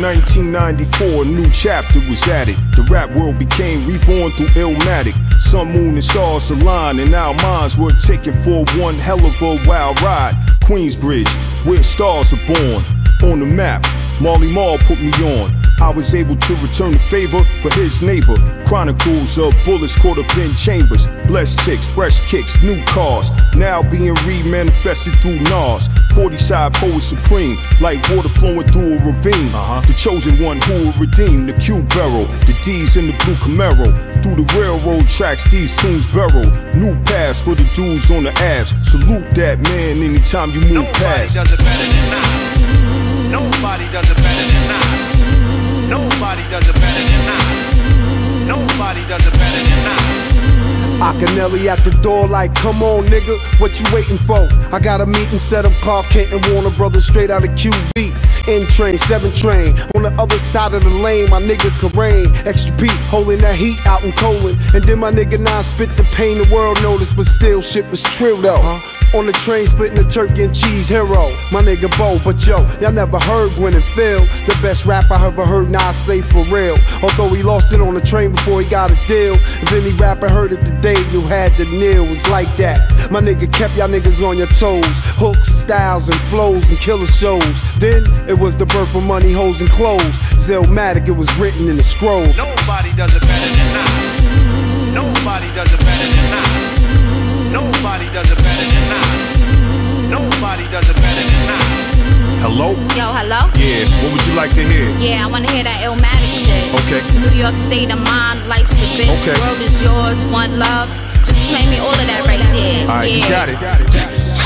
1994, a new chapter was added. The rap world became reborn through Illmatic. Sun, moon, and stars aligned, and our minds were taken for one hell of a wild ride. Queensbridge, where stars are born. On the map, Marley Marl put me on. I was able to return the favor for his neighbor. Chronicles of bullets caught up in chambers. Blessed chicks, fresh kicks, new cars. Now being re-manifested through Nas. 40 side poet supreme, like water flowing through a ravine. Uh-huh. The chosen one who will redeem the Q barrel. The D's in the blue Camaro. Through the railroad tracks, these tunes burrow. New paths for the dudes on the abs. Salute that man anytime you move Nobody past. does it better than Nas. Nobody does it better than Nas. Akinyele at the door like, come on nigga, what you waiting for? I got a meeting set up, Clark Kent and Warner Brothers straight out of QB. In train, 7 train, on the other side of the lane, my nigga Karain. Extra P, holding that heat out in Colin. And then my nigga Nine spit the pain the world noticed, but still shit was true though. On the train, splitting the turkey and cheese hero. My nigga Bo, but yo, y'all never heard Gwen and Phil. The best rap I ever heard, Nas say for real. Although he lost it on the train before he got a deal. If any rapper heard it today, you had to kneel. It's like that. My nigga kept y'all niggas on your toes. Hooks, styles, and flows and killer shows. Then it was the birth of money, hoes, and clothes. Illmatic, it was written in the scrolls. Nobody does it better than Nas. Nobody does it better Hello? Yo, hello? Yeah, what would you like to hear? Yeah, I wanna hear that Illmatic shit. Okay. New York state of mind, life's a bitch, Okay. world is yours, one love. Just play me all of that right there. Alright, yeah. you got it.